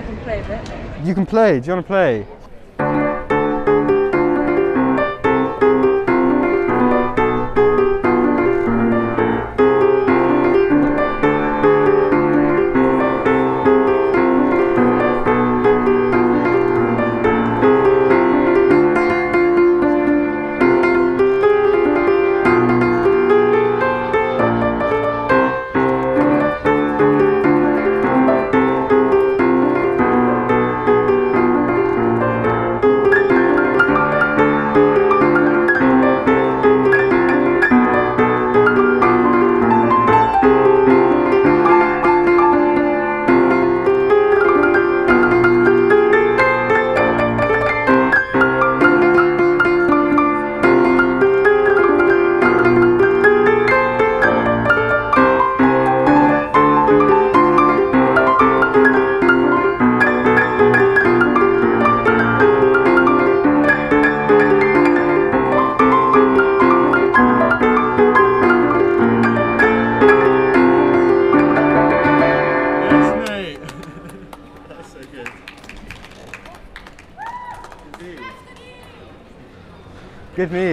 I can play a bit. You can play. Do you want to play? Good me.